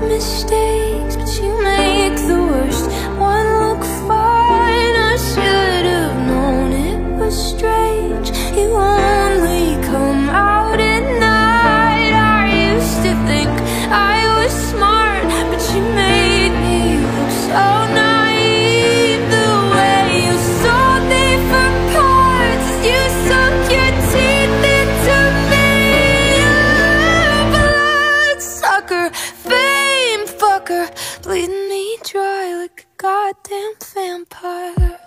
mistakes, but you make the goddamn vampire.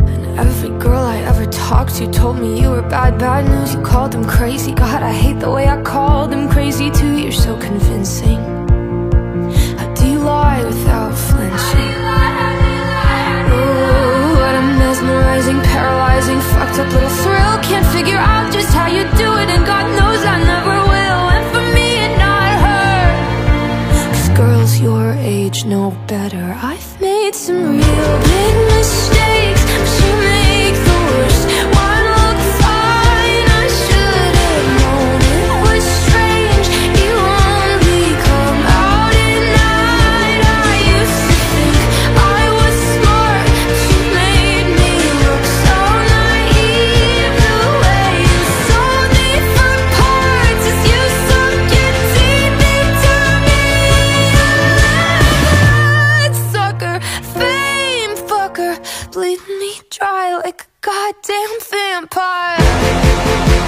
And every girl I ever talked to told me you were bad, bad news. You called them crazy. God, I hate the way I called them crazy too. You're so convincing. Know better. I've made some Leave me dry like a goddamn vampire.